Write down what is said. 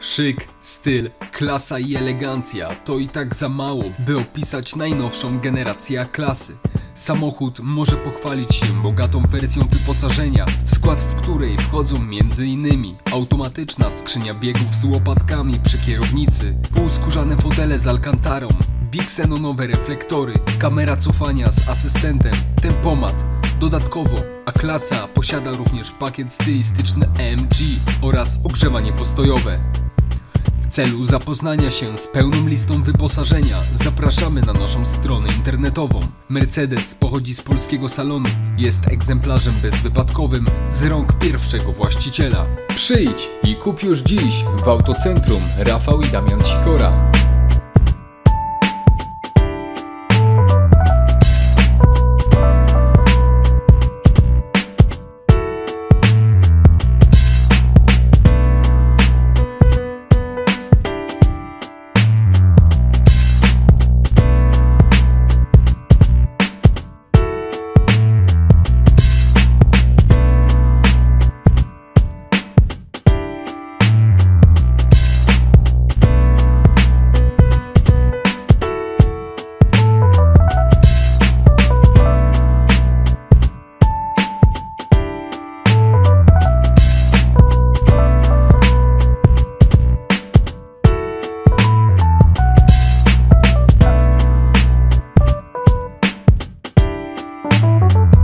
Szyk, styl, klasa i elegancja to i tak za mało, by opisać najnowszą generację klasy. Samochód może pochwalić się bogatą wersją wyposażenia, w skład w której wchodzą m.in. automatyczna skrzynia biegów z łopatkami przy kierownicy, półskórzane fotele z alkantarą, bixenonowe reflektory, kamera cofania z asystentem, tempomat, Dodatkowo A-klasa posiada również pakiet stylistyczny AMG oraz ogrzewanie postojowe. Celu zapoznania się z pełną listą wyposażenia zapraszamy na naszą stronę internetową. Mercedes pochodzi z polskiego salonu, jest egzemplarzem bezwypadkowym z rąk pierwszego właściciela. Przyjdź i kup już dziś w autocentrum Rafał i Damian Sikora. you